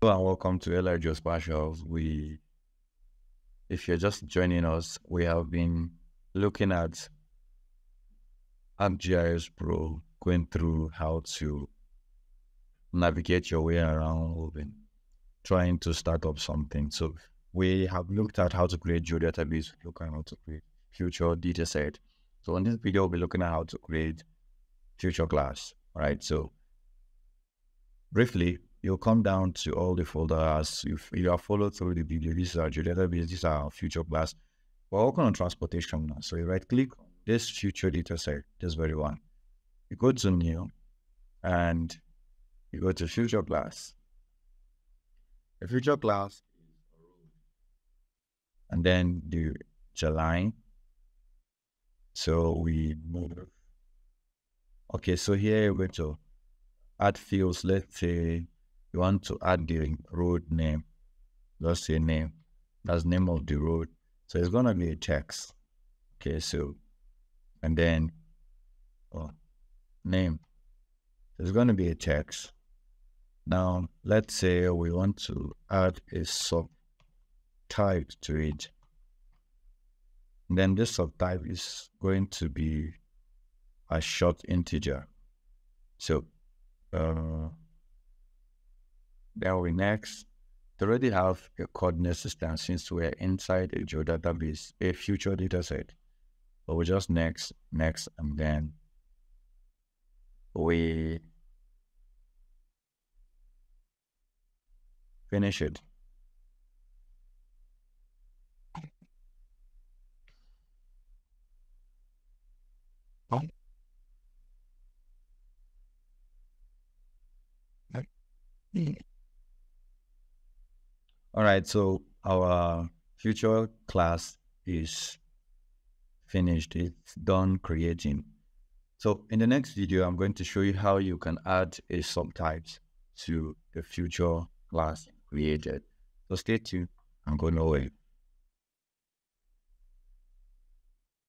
Hello and welcome to Elite Geospatial. We, if you're just joining us, we have been looking at ArcGIS Pro, going through how to navigate your way around Woven, trying to start up something. So we have looked at how to create geodatabase, look at how to create feature data set. So in this video, we'll be looking at how to create feature class. All right. So briefly, you'll come down to all the folders. If you have followed through the video, our geodatabase, this is our feature class. We're working on transportation now. So you right click this feature data set, this very one. You go to new and you go to feature class. The feature class and then the line. So we move. Okay, so here we're going to add fields. Let's say you want to add the road name. Let's say name. That's name of the road. So it's gonna be a text. Okay, so and then oh, name. There's gonna be a text. Now let's say we want to add a sub type to it. And then this subtype is going to be a short integer. So uh, then we next they already have a coordinate system since we're inside a geodatabase, a feature data set. But we just next, next, and then we finish it. All right, so our feature class is finished. It's done creating. So in the next video, I'm going to show you how you can add a subtypes to the feature class created. So stay tuned and go nowhere.